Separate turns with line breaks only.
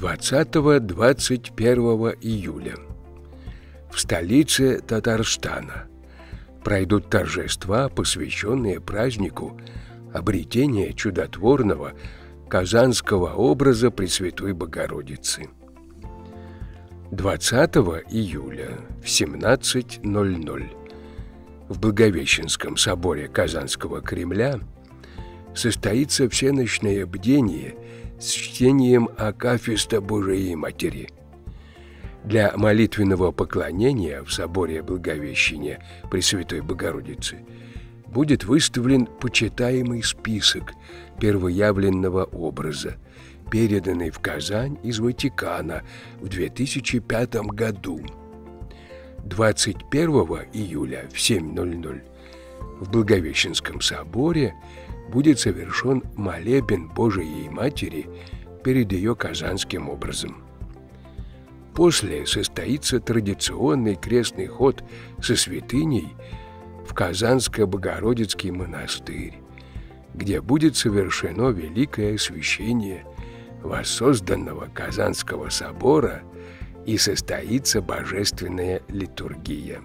20-21 июля в столице Татарстана пройдут торжества, посвященные празднику обретения чудотворного казанского образа Пресвятой Богородицы. 20 июля в 17.00 в Благовещенском соборе Казанского Кремля состоится всеночное бдение с чтением Акафиста Божией Матери. Для молитвенного поклонения в соборе Благовещения Пресвятой Богородицы будет выставлен почитаемый список первоявленного образа, переданный в Казань из Ватикана в 2005 году. 21 июля в 7.00 в Благовещенском соборе будет совершен молебен Божией Матери перед ее казанским образом. После состоится традиционный крестный ход со святыней в Казанско-Богородицкий монастырь, где будет совершено великое освящение воссозданного Казанского собора и состоится божественная литургия.